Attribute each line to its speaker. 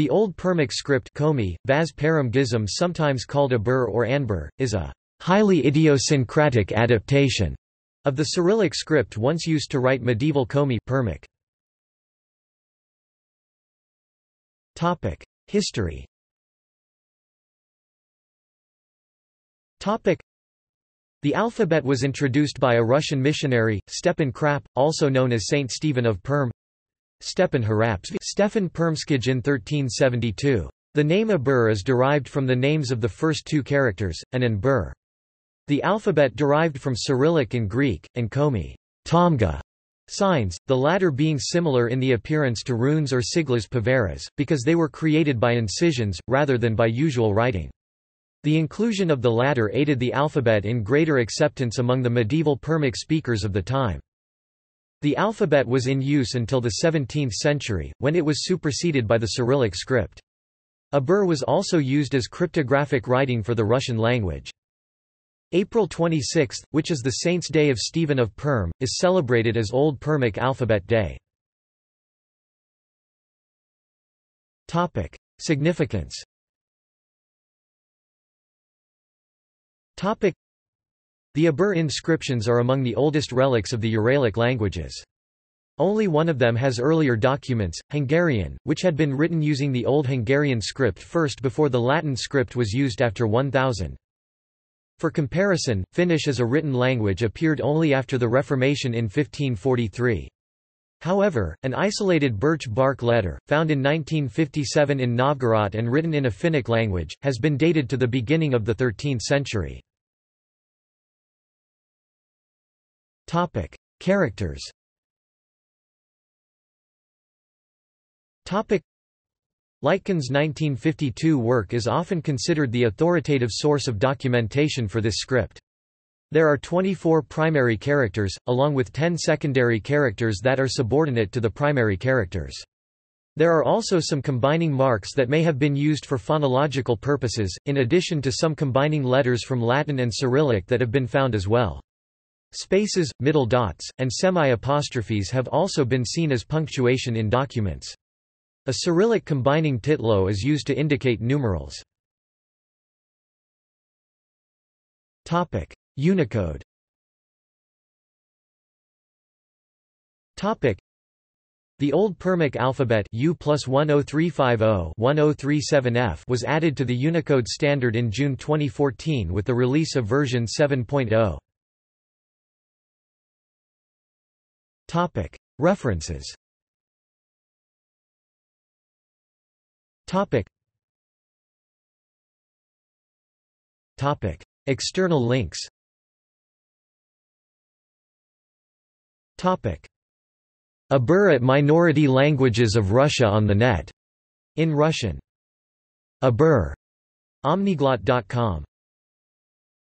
Speaker 1: The Old Permic script Komi, Vaz Param Gizm sometimes called Abur or Anbur, is a highly idiosyncratic adaptation of the Cyrillic script once used to write medieval Komi Permic. History the alphabet was introduced by a Russian missionary, Stepan Khrap, also known as Saint Stephen of Perm Stepan Harapsky Stefan Permskij in 1372. The name Abur is derived from the names of the first two characters, an and Bur. The alphabet derived from Cyrillic and Greek, and Komi tamga signs, the latter being similar in the appearance to runes or siglas poveršas, because they were created by incisions, rather than by usual writing. The inclusion of the latter aided the alphabet in greater acceptance among the medieval Permic speakers of the time. The alphabet was in use until the 17th century, when it was superseded by the Cyrillic script. Abur was also used as cryptographic writing for the Russian language. April 26, which is the saint's day of Stephen of Perm, is celebrated as Old Permic Alphabet Day. Significance The Abur inscriptions are among the oldest relics of the Uralic languages. Only one of them has earlier documents, Hungarian, which had been written using the Old Hungarian script first before the Latin script was used after 1000. For comparison, Finnish as a written language appeared only after the Reformation in 1543. However, an isolated birch bark letter, found in 1957 in Novgorod and written in a Finnic language, has been dated to the beginning of the 13th century. Topic: Characters. Topic: Lytkin's 1952 work is often considered the authoritative source of documentation for this script. There are 24 primary characters, along with 10 secondary characters that are subordinate to the primary characters. There are also some combining marks that may have been used for phonological purposes, in addition to some combining letters from Latin and Cyrillic that have been found as well. Spaces, middle dots, and semi-apostrophes have also been seen as punctuation in documents. A Cyrillic combining titlo is used to indicate numerals. Unicode the Old Permic alphabet U plus 10350-1037F was added to the Unicode standard in June 2014 with the release of version 7.0. References Topic. Topic. External links Abur at Minority Languages of Russia on the Net. In Russian. Abur. Omniglot.com